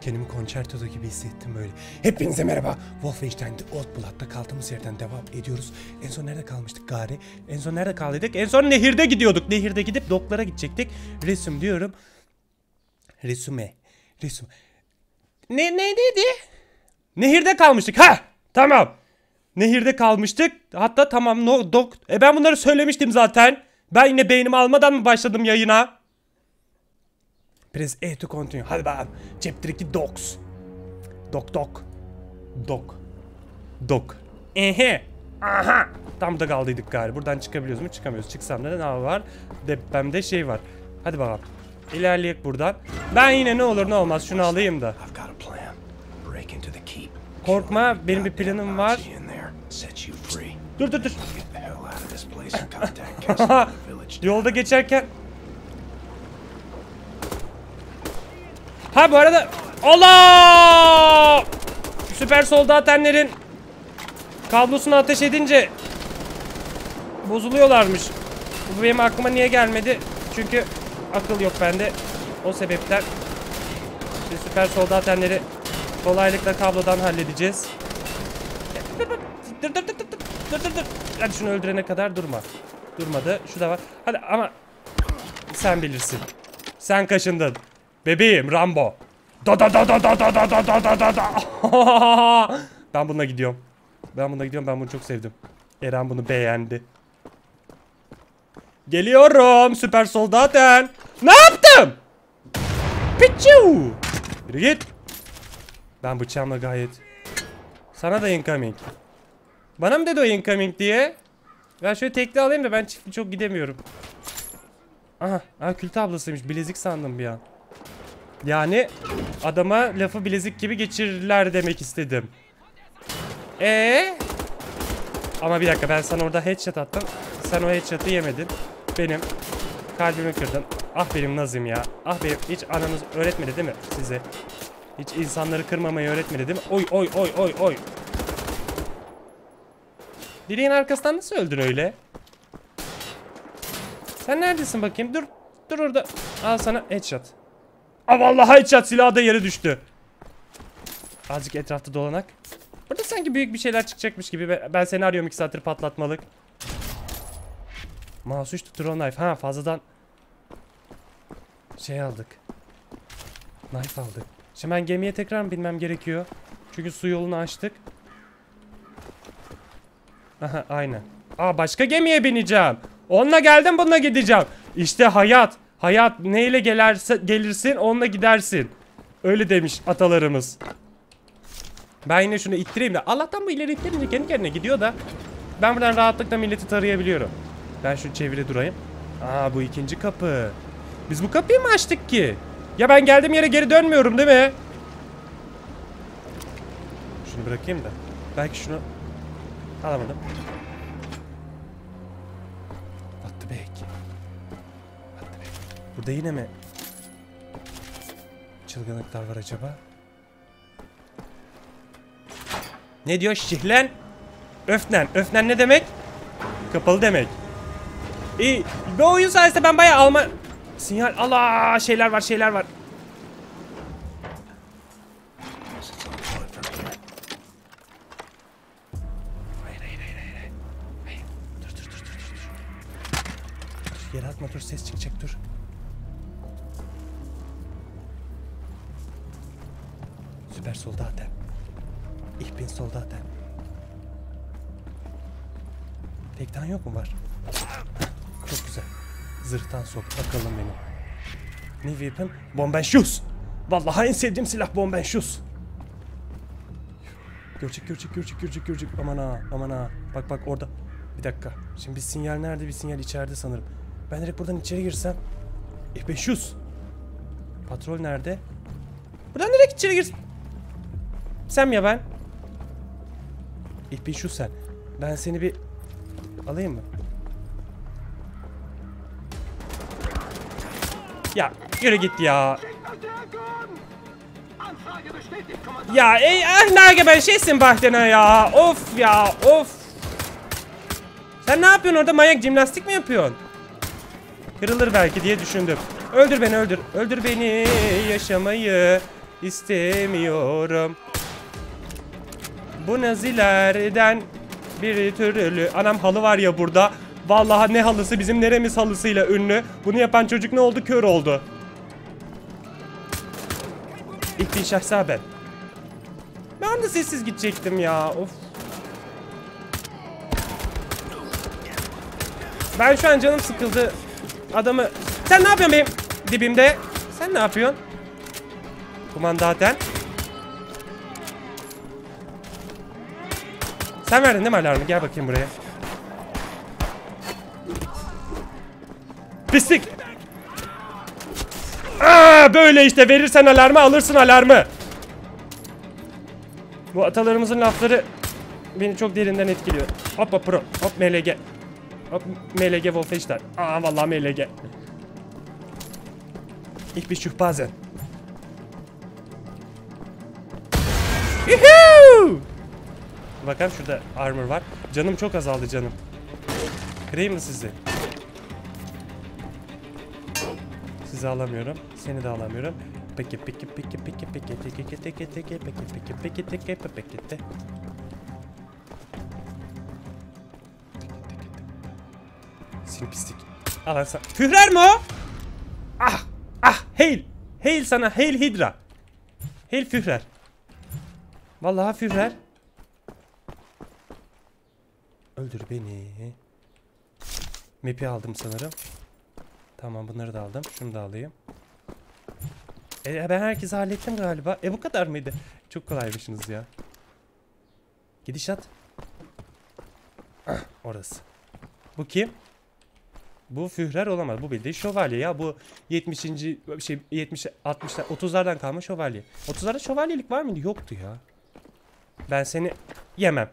Kendimi konçertoda gibi hissettim böyle. Hepinize merhaba. Wolfenstein The Old Blood'da kaldığımız yerden devam ediyoruz. En son nerede kalmıştık gari? En son nerede kaldıydık? En son nehirde gidiyorduk. Nehirde gidip doklara gidecektik. Resim diyorum. Resume. Resume. Ne neydi? Nehirde kalmıştık. Ha! Tamam. Nehirde kalmıştık. Hatta tamam no dok. E ben bunları söylemiştim zaten. Ben yine beynimi almadan mı başladım yayına? Press E to continue. Hadi bakalım. Chapter 2 Dogs. Dok dok. Dok. Dok. Ehe. Aha. Tam da kaldıydık galiba. Buradan çıkabiliyoruz mu? Çıkamıyoruz. Çıksam da ne var? Depremde şey var. Hadi bakalım. İlerleyek buradan. Ben yine ne olur ne olmaz şunu alayım da. Korkma benim bir planım var. Dur dur dur. Get the Ha bu arada Allah! Süper soldatenlerin kablosunu ateş edince bozuluyorlarmış. Bu benim aklıma niye gelmedi? Çünkü akıl yok bende. O sebepten işte süper soldatenleri kolaylıkla kablodan halledeceğiz. Dur dur dur dur dur dur dur. Hadi şunu öldürene kadar durma. Durmadı. Şu da var. Hadi ama sen bilirsin. Sen kaşındın. Bebeğim Rambo. Da da da da da da da da da da da da. ben bununla gidiyorum. Ben bununla gidiyorum. Ben bunu çok sevdim. Eren bunu beğendi. Geliyorum süper soldaten. Ne yaptım? Pichu. Yürü git. Ben bıçağımla gayet. Sana da incoming. Bana mı dedi o incoming diye? Ben şöyle tekli alayım da ben çiftli çok gidemiyorum. Aha, aha kül tablasıymış. Bilezik sandım bir an. Yani adama lafı bilezik gibi geçirirler demek istedim. Ee? Ama bir dakika ben sana orada headshot attım. Sen o headshot'ı yemedin. Benim kalbimi kırdın. Ah benim Nazım ya. Ah benim hiç ananız öğretmedi değil mi size? Hiç insanları kırmamayı öğretmedi değil mi? Oy oy oy oy oy. Direğin arkasından nasıl öldün öyle? Sen neredesin bakayım? Dur. Dur orada. Al sana headshot. Aa vallahi headshot silahı da yere düştü. Azıcık etrafta dolanak. Burada sanki büyük bir şeyler çıkacakmış gibi. Ben- seni arıyorum 2 saattir patlatmalık. Mouse 3 drone knife. Ha fazladan şey aldık. Knife aldık. Şimdi ben gemiye tekrar mı binmem gerekiyor? Çünkü su yolunu açtık. Aha aynen. Aa başka gemiye bineceğim. Onunla geldim bununla gideceğim. İşte hayat. Hayat neyle gelirse, gelirsin onunla gidersin. Öyle demiş atalarımız. Ben yine şunu ittireyim de. Allah'tan bu ileri ittirince kendi kendine gidiyor da. Ben buradan rahatlıkla milleti tarayabiliyorum. Ben şu çevire durayım. Aa bu ikinci kapı. Biz bu kapıyı mı açtık ki? Ya ben geldiğim yere geri dönmüyorum değil mi? Şunu bırakayım da. Belki şunu alamadım. Burada yine mi çılgınlıklar var acaba? Ne diyor şihlen? Öfnen. Öfnen ne demek? Kapalı demek. İyi. Bu oyun sayesinde ben bayağı Alman... Sinyal... Allah şeyler var şeyler var. Zırhtan sok bakalım benim. Ne weapon? Bombenschus. Vallahi en sevdiğim silah bombenschus. Görecek görecek görecek görecek görecek. Aman ha aman ha. Bak bak orada. Bir dakika. Şimdi bir sinyal nerede? Bir sinyal içeride sanırım. Ben direkt buradan içeri girsem. Eh 500. Patrol nerede? Buradan direkt içeri girsin. Sen mi ya ben? Eh 500 sen. Ben seni bir alayım mı? Ya yürü git ya. Ya ey ah Nage ben şeysin bahtena ya. Of ya of. Sen ne yapıyorsun orada manyak jimnastik mi yapıyorsun? Kırılır belki diye düşündüm. Öldür beni öldür. Öldür beni. Yaşamayı istemiyorum. Bu nazilerden bir türlü. Anam halı var ya burada. Vallahi ne halısı bizim neremiz halısıyla ünlü. Bunu yapan çocuk ne oldu? Kör oldu. İlk bin şahsa ben. Ben de sessiz gidecektim ya. Of. Ben şu an canım sıkıldı. Adamı... Sen ne yapıyorsun benim dibimde? Sen ne yapıyorsun? Kumandaten. Sen verdin değil mi alarmı? Gel bakayım buraya. Pislik. Aa, böyle işte verirsen alarmı alırsın alarmı. Bu atalarımızın lafları beni çok derinden etkiliyor. Hoppa pro, hop MLG. Hop MLG Wolfenstein. Aa vallahi MLG. Ich bin Schuhbasen. Bakalım şurada armor var. Canım çok azaldı canım. Kırayım mı sizi? Sizi alamıyorum. Seni de alamıyorum. Peki peki peki peki peki teki teki teki peki peki peki teki peki te. Seni pislik. Al sen. Führer mi o? Ah ah Hail. Hail sana Hail Hydra. Hail Führer. Vallahi Führer. Öldür beni. Map'i aldım sanırım. Tamam bunları da aldım. Şunu da alayım. E, ben herkesi hallettim galiba. E bu kadar mıydı? Çok kolaymışsınız ya. Gidişat. Orası. Bu kim? Bu Führer olamaz. Bu bildiğin şövalye ya. Bu 70. şey 70 60 30'lardan kalma şövalye. 30'larda şövalyelik var mıydı? Yoktu ya. Ben seni yemem.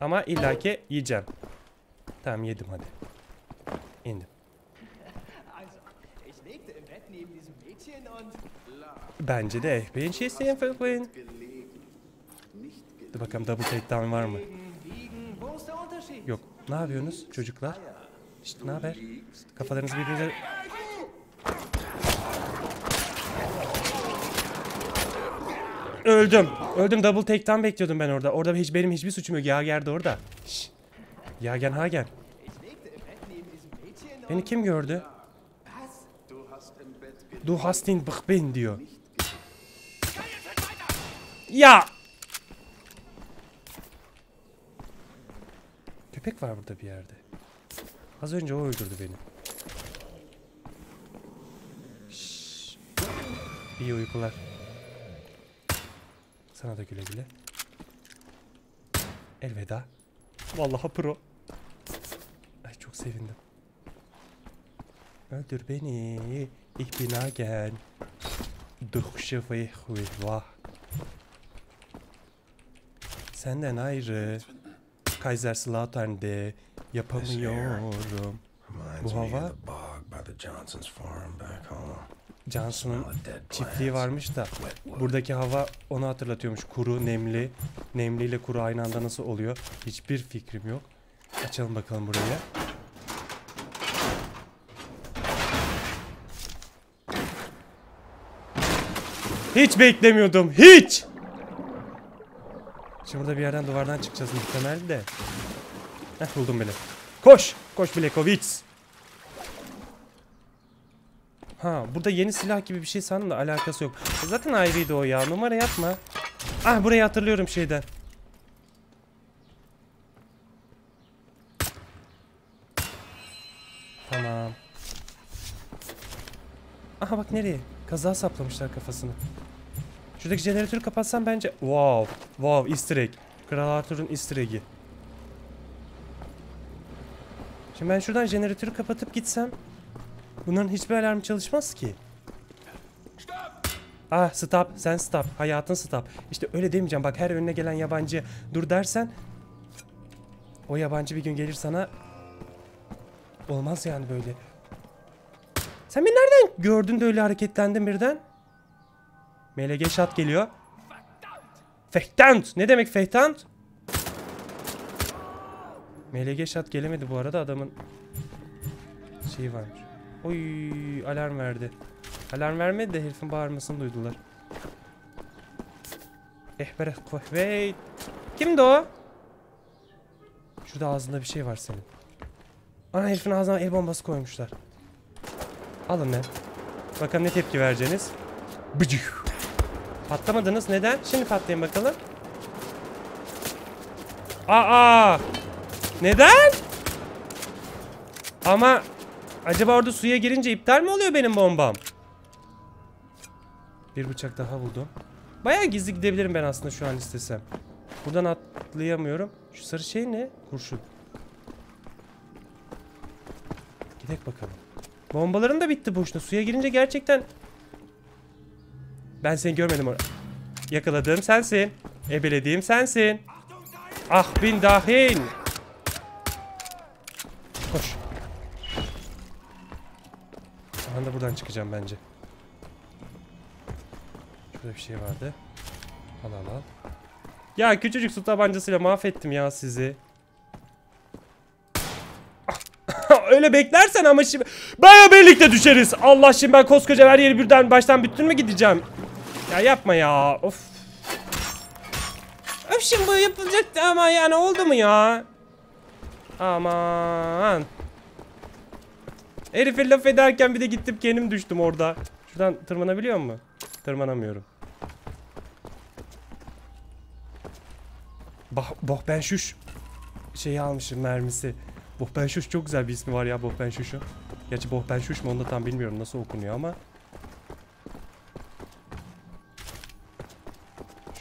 Ama illaki yiyeceğim. Tamam yedim hadi. Bence de ben isteyen falan. Dur bakalım double takedown var mı? Yok. Ne yapıyorsunuz çocuklar? İşte ne haber? Kafalarınızı birbirine... Öldüm. Öldüm. Double takedown bekliyordum ben orada. Orada hiç benim hiçbir suçum yok. Yager de orada. Şşş. Yagen Hagen. Beni kim gördü? Du hast ihn diyor. Ya! Köpek var burada bir yerde. Az önce o öldürdü beni. Şşş. İyi uykular. Sana da güle güle. Elveda. Vallahi pro. Ay çok sevindim. Öldür beni. Ich bin Agen. Durchschiffe vah. Senden ayrı. Kaiserslautern'de yapamıyorum. Bu hava-. Johnson'un çiftliği varmış da buradaki hava onu hatırlatıyormuş. Kuru, nemli. Nemli ile kuru aynı anda nasıl oluyor? Hiçbir fikrim yok. Açalım bakalım burayı. Hiç beklemiyordum. Hiç. Şimdi burada bir yerden duvardan çıkacağız muhtemelen de. Heh buldum bile. Koş. Koş Blekovic. Ha burada yeni silah gibi bir şey sandım da alakası yok. Zaten ayrıydı o ya. Numara yapma. Ah burayı hatırlıyorum şeyden. Tamam. Aha bak nereye? Kaza saplamışlar kafasını. Şuradaki jeneratörü kapatsam bence... Wow. Wow easter egg. Kral Arthur'un easter egg'i. Şimdi ben şuradan jeneratörü kapatıp gitsem... Bunların hiçbir alarmı çalışmaz ki. Ah stop sen stop hayatın stop. İşte öyle demeyeceğim bak her önüne gelen yabancı dur dersen o yabancı bir gün gelir sana olmaz yani böyle. Sen beni nereden gördün de öyle hareketlendin birden? MLG shot geliyor. Fehtant. Ne demek fehtant? MLG shot gelemedi bu arada adamın şeyi varmış. Oy alarm verdi. Alarm vermedi de herifin bağırmasını duydular. Ehbere wait. Kimdi o? Şurada ağzında bir şey var senin. Ana herifin ağzına el bombası koymuşlar. Alın ne? Bakalım ne tepki vereceğiniz. Bıcık. Patlamadınız. Neden? Şimdi patlayın bakalım. Aa! Neden? Ama acaba orada suya girince iptal mi oluyor benim bombam? Bir bıçak daha buldum. Bayağı gizli gidebilirim ben aslında şu an istesem. Buradan atlayamıyorum. Şu sarı şey ne? Kurşun. Gidek bakalım. Bombaların da bitti boşuna. Suya girince gerçekten... Ben seni görmedim orada. Yakaladığım sensin. Ebelediğim sensin. Ah bin dahin. Koş. Ben de buradan çıkacağım bence. Şurada bir şey vardı. Al al al. Ya küçücük su tabancasıyla mahvettim ya sizi. Öyle beklersen ama şimdi baya birlikte düşeriz. Allah şimdi ben koskoca her yeri birden baştan bütün mü gideceğim? Ya yapma ya. Of. Öf şimdi bu yapılacaktı ama yani oldu mu ya? Aman. Herife laf ederken bir de gittim kendim düştüm orada. Şuradan tırmanabiliyor mu? Tırmanamıyorum. Bah, boh ben şuş şeyi almışım mermisi. Boh ben şuş çok güzel bir ismi var ya Boh ben şuşun. Gerçi Boh ben şuş mu onu da tam bilmiyorum nasıl okunuyor ama.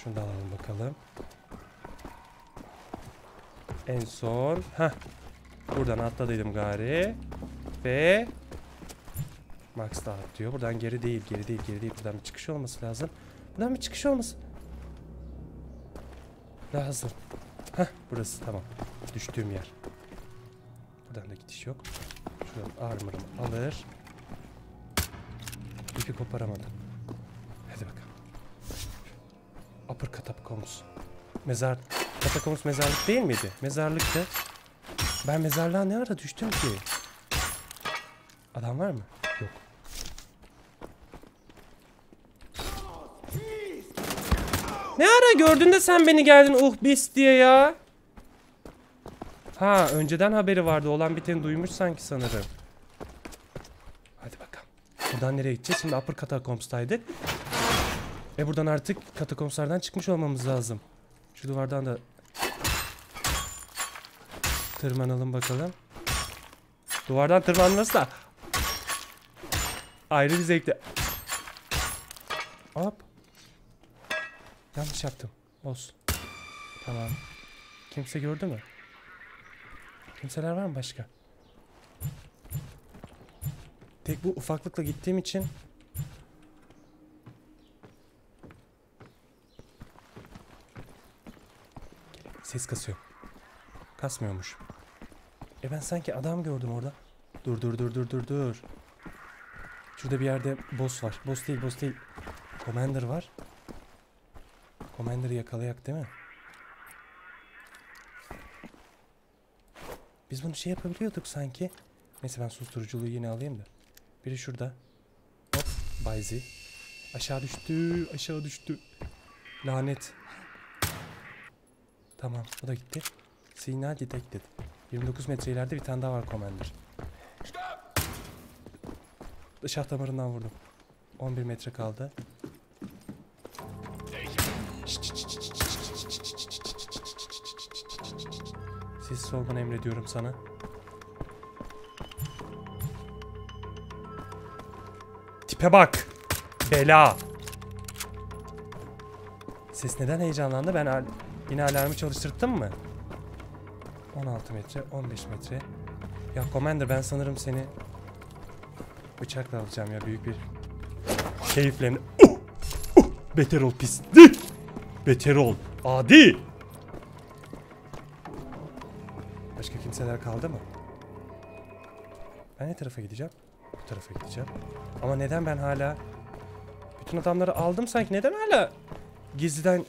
Şunu da alalım bakalım. En son. ha Buradan atladıydım gari. Ve Max da atlıyor. Buradan geri değil, geri değil, geri değil. Buradan bir çıkış olması lazım. Buradan bir çıkış olması lazım. Heh, burası tamam. Düştüğüm yer. Buradan da gidiş yok. Şuradan armor'ımı alır. İpi koparamadım. Hadi bakalım. Upper Catacombs. Mezar... Catacombs mezarlık değil miydi? Mezarlıktı. Ben mezarlığa ne ara düştüm ki? Adam var mı? Yok. Ne ara gördün de sen beni geldin uh bis diye ya. Ha önceden haberi vardı. Olan biteni duymuş sanki sanırım. Hadi bakalım. Buradan nereye gideceğiz? Şimdi Upper Catacombs'taydık. E buradan artık katakombslardan çıkmış olmamız lazım. Şu duvardan da tırmanalım bakalım. Duvardan tırmanması da ayrı bir zevkli. Hop. Yanlış yaptım. Olsun. Tamam. Kimse gördü mü? Kimseler var mı başka? Tek bu ufaklıkla gittiğim için Ses kasıyor. Kasmıyormuş. E ben sanki adam gördüm orada. Dur dur dur dur dur dur. Şurada bir yerde boss var. Boss değil boss değil. Commander var. Commander'ı yakalayak değil mi? Biz bunu şey yapabiliyorduk sanki. Neyse ben susturuculuğu yine alayım da. Biri şurada. Hop. Bayzi. Aşağı düştü. Aşağı düştü. Lanet. Tamam. O da gitti. Signal detected. 29 metre ileride bir tane daha var Commander. Şah damarından vurdum. 11 metre kaldı. Sessiz olmanı emrediyorum sana. Tipe bak. Bela. Ses neden heyecanlandı? Ben yine alarmı çalıştırttım mı? 16 metre, 15 metre. Ya Commander ben sanırım seni bıçakla alacağım ya büyük bir keyifle. Uh! Uh! Beter ol pislik. Beter ol. Adi. Başka kimseler kaldı mı? Ben ne tarafa gideceğim? Bu tarafa gideceğim. Ama neden ben hala bütün adamları aldım sanki neden hala gizliden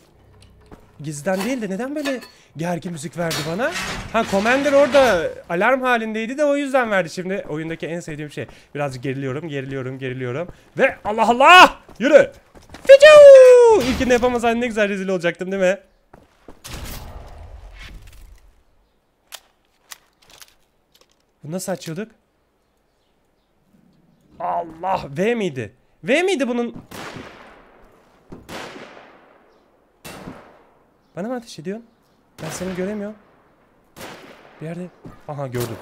gizden değil de neden böyle gergin müzik verdi bana? Ha Commander orada alarm halindeydi de o yüzden verdi. Şimdi oyundaki en sevdiğim şey. Birazcık geriliyorum, geriliyorum, geriliyorum. Ve Allah Allah! Yürü! Ficuu! İlkini yapamasaydın ne güzel rezil olacaktım değil mi? Bunu nasıl açıyorduk? Allah! V miydi? V miydi bunun? Bana mı ateş ediyorsun? Ben seni göremiyorum. Bir yerde... Aha gördüm.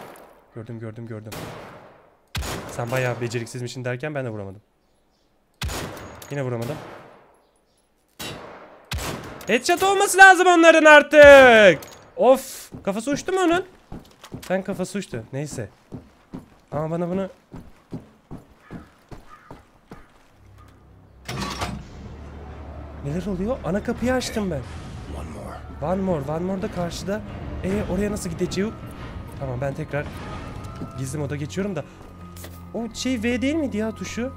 Gördüm gördüm gördüm. Sen bayağı beceriksizmişsin derken ben de vuramadım. Yine vuramadım. Headshot olması lazım onların artık. Of. Kafası uçtu mu onun? Sen kafası uçtu. Neyse. Ama bana bunu... Neler oluyor? Ana kapıyı açtım ben. One more. One more. Da karşıda. E oraya nasıl gideceğim? Tamam ben tekrar gizli moda geçiyorum da. O şey V değil miydi ya tuşu?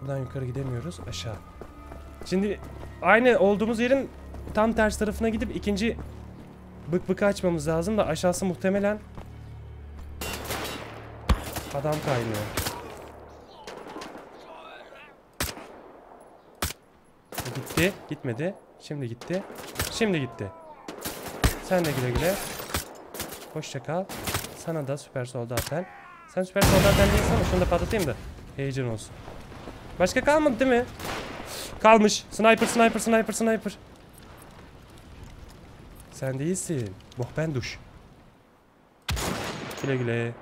Buradan yukarı gidemiyoruz. Aşağı. Şimdi aynı olduğumuz yerin tam ters tarafına gidip ikinci bık bıkı açmamız lazım da aşağısı muhtemelen adam kaynıyor. Gitti. Gitmedi. Şimdi gitti. Şimdi gitti. Sen de güle güle. Hoşça kal. Sana da süper soldaten. Sen süper soldaten değilsin ama şunu da patlatayım da heyecan olsun. Başka kalmadı değil mi? Kalmış. Sniper, sniper, sniper, sniper. Sen değilsin. Bohben duş. Güle güle.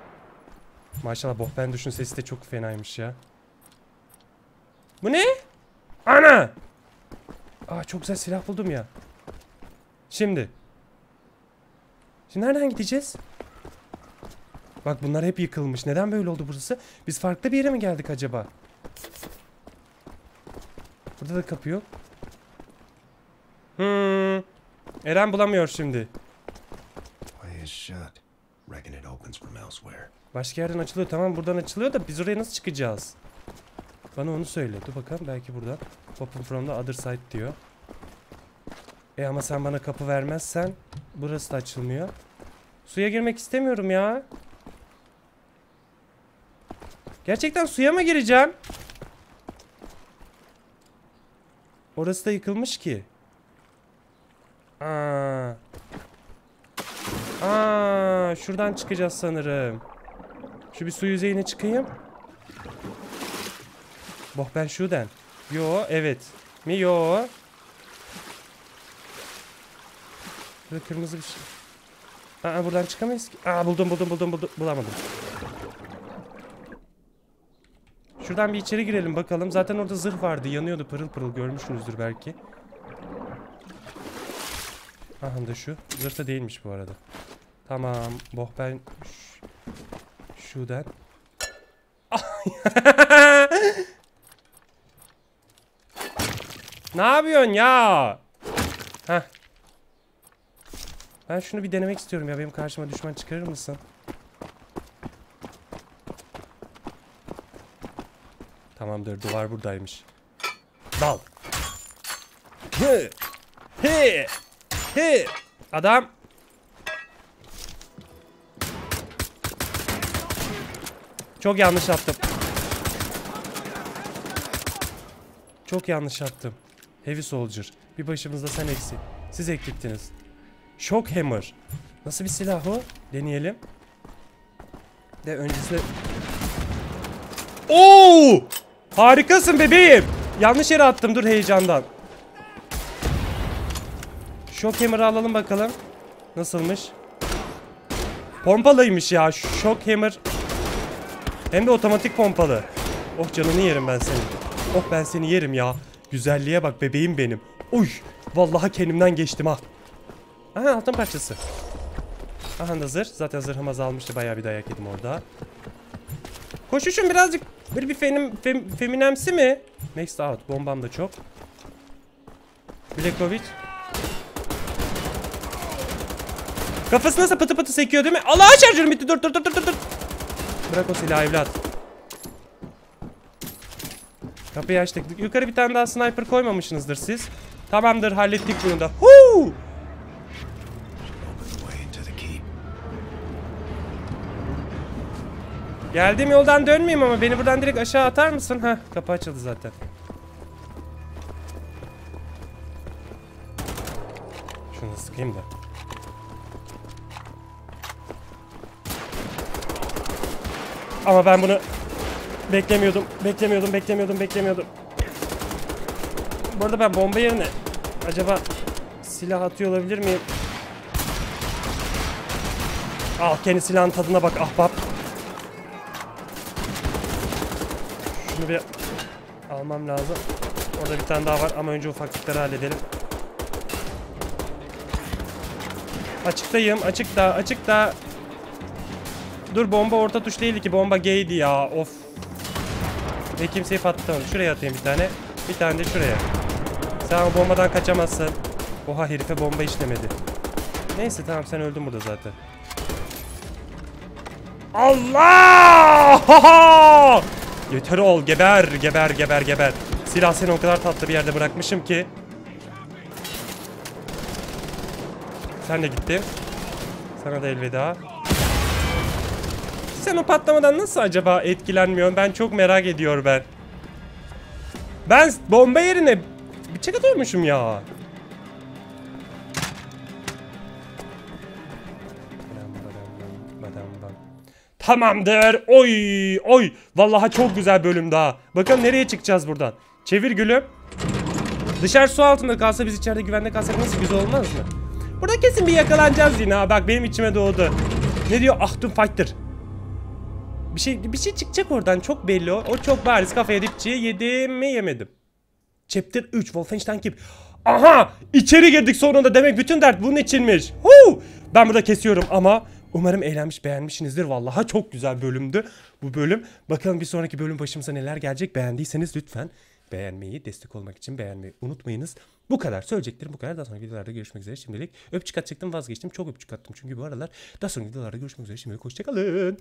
Maşallah Bohben duşun sesi de çok fenaymış ya. Bu ne? Ana! Aa çok güzel silah buldum ya. Şimdi. Şimdi nereden gideceğiz? Bak bunlar hep yıkılmış. Neden böyle oldu burası? Biz farklı bir yere mi geldik acaba? Burada da kapı yok. Hmm. Eren bulamıyor şimdi. Başka yerden açılıyor. Tamam buradan açılıyor da biz oraya nasıl çıkacağız? Bana onu söyle. Dur bakalım belki burada. Open from the other side diyor. E ama sen bana kapı vermezsen burası da açılmıyor. Suya girmek istemiyorum ya. Gerçekten suya mı gireceğim? Orası da yıkılmış ki. Aa. Aa, şuradan çıkacağız sanırım. Şu bir su yüzeyine çıkayım. Boh ben şuradan. Yo evet. Mi yo. Burada kırmızı bir şey. Aa buradan çıkamayız ki. Aa buldum buldum buldum buldum. Bulamadım. Şuradan bir içeri girelim bakalım. Zaten orada zırh vardı. Yanıyordu pırıl pırıl. Görmüşsünüzdür belki. Aha da şu. Zırh da değilmiş bu arada. Tamam. Boh ben şuradan. ne yapıyorsun ya? Heh. Ben şunu bir denemek istiyorum ya. Benim karşıma düşman çıkarır mısın? Tamamdır. Duvar buradaymış. Dal. Hı. Hı. Hı. Adam. Çok yanlış yaptım. Çok yanlış yaptım. Heavy Soldier. Bir başımızda sen eksik. Siz eklittiniz. Shock Hammer. Nasıl bir silah o? Deneyelim. De öncesinde... Oo! Harikasın bebeğim. Yanlış yere attım dur heyecandan. Shock Hammer'ı alalım bakalım. Nasılmış? Pompalıymış ya. Shock Hammer. Hem de otomatik pompalı. Oh canını yerim ben seni. Oh ben seni yerim ya. Güzelliğe bak bebeğim benim. Uy. Vallahi kendimden geçtim ha. Aha altın parçası. Aha da zırh. Zaten zırhım azalmıştı. Bayağı bir dayak yedim orada. Koşuşum birazcık böyle bir fenim, fem, feminemsi mi? Next out. Bombam da çok. Blakovic. Kafası nasıl pıtı pıtı sekiyor değil mi? Allah şarjörüm bitti. Dur dur dur dur dur. Bırak o silahı evlat. Kapıyı açtık. Yukarı bir tane daha sniper koymamışsınızdır siz. Tamamdır hallettik bunu da. Huu! Geldiğim yoldan dönmeyeyim ama beni buradan direkt aşağı atar mısın? Heh kapı açıldı zaten. Şunu sıkayım da. Ama ben bunu beklemiyordum, beklemiyordum, beklemiyordum, beklemiyordum. Bu arada ben bomba yerine acaba silah atıyor olabilir miyim? Al kendi silahın tadına bak ahbap. Şunu bir almam lazım. Orada bir tane daha var ama önce ufaklıkları halledelim. Açıktayım, açıkta, açıkta. Dur bomba orta tuş değildi ki bomba gaydi ya of. Ve kimseyi patlatamadım. Şuraya atayım bir tane. Bir tane de şuraya. Sen o bombadan kaçamazsın. Oha herife bomba işlemedi. Neyse tamam sen öldün burada zaten. Allah! Yeter ol geber geber geber geber. Silah seni o kadar tatlı bir yerde bırakmışım ki. Sen de gittin. Sana da elveda. Sen o patlamadan nasıl acaba etkilenmiyorsun? Ben çok merak ediyor ben. Ben bomba yerine bıçak atıyormuşum ya. Tamamdır. Oy oy. Vallahi çok güzel bölüm daha. Bakalım nereye çıkacağız buradan. Çevir gülüm. Dışarı su altında kalsa biz içeride güvende kalsak nasıl güzel olmaz mı? Burada kesin bir yakalanacağız yine ha. Bak benim içime doğdu. Ne diyor? Ahtun fighter. Bir şey bir şey çıkacak oradan çok belli o. O çok bariz kafaya dipçiyi yedim mi yemedim. Chapter 3 Wolfenstein Keep. Aha! içeri girdik sonunda demek bütün dert bunun içinmiş. Huu! Ben burada kesiyorum ama umarım eğlenmiş beğenmişsinizdir. Vallahi çok güzel bölümdü bu bölüm. Bakalım bir sonraki bölüm başımıza neler gelecek. Beğendiyseniz lütfen beğenmeyi, destek olmak için beğenmeyi unutmayınız. Bu kadar. Söyleyeceklerim bu kadar. Daha sonraki videolarda görüşmek üzere. Şimdilik öpücük atacaktım vazgeçtim. Çok öpücük attım çünkü bu aralar. Daha sonraki videolarda görüşmek üzere. Şimdilik hoşçakalın.